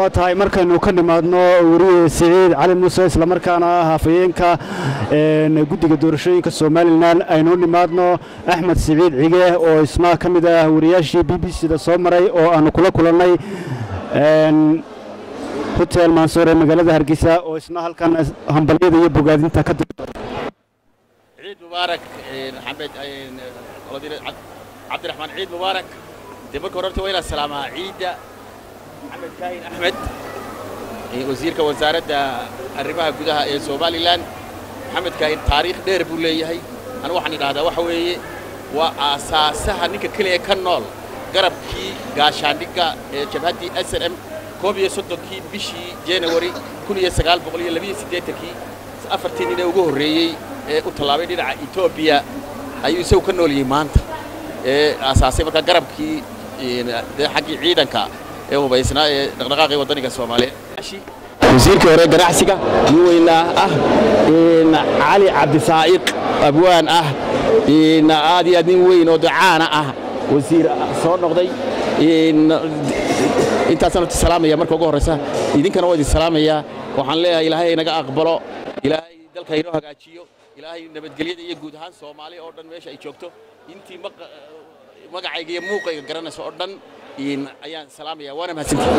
waa tahay markaynu ka nimaadno weriye siciid cali muuse islamarkaana ah hafayeenka guddiga doorashooyinka somalilan aynu nimaadno axmed siciid cige oo isna ka mid ah wariyaashii b b c da soo maray oo aanu kula kulannay hotel mansoor ee magaalada hargeysa oo isna halkan hambalyada iyo bogaadinta ka ciid mubaarak maxamed cabdiraxmaan ciid mubaarak dee horta waa inaan salaamaa ciidda maxamed kaahin axmed wasiirka wasaaradda arrimaha gudaha ee somalilan maxamed kaahin taariikh dheer buu leeyahay. Anu waxaan idhahdaa waxa weeye waa aasaasaha ninka keliya ka nool garabkii gaashaandhigga ee jabhaddii s n m koob iyo soddonkii bishii janawari kun iyo sagaal boqol iyo labiyo siddeetankii afartii nin ee ugu horreeyey ee u tallaabay dhinaca etoobiya ayuu isagu ka nool yahay maanta. Ee aasaasay markaa garabkii dee xaggii ciidanka ee hubaysnaa ee dhaqdhaqaaqii waddaniga soomaaliyeed wasiirkii hore ganacsiga nin weynaa ah cali cabdisaa'iq abwaan ah aad iyo aad nin weyn oo ducaana ah wasiir soo noqday. Intaasaan horta salaamaya marka ugu horraysa idinkana waa idin salaamayaa waxaan leeyahay ilaahay inaga aqbalo. Ilaahay dalka inoo hagaajiyo. Ilaahay nabadgelyada iyo guud ahaan soomaaliya oo dhan meesha ay joogto. Intii magacayga iyo muuqayga garanaysa oo dhan ayaan salaamaya waana mahadsantihi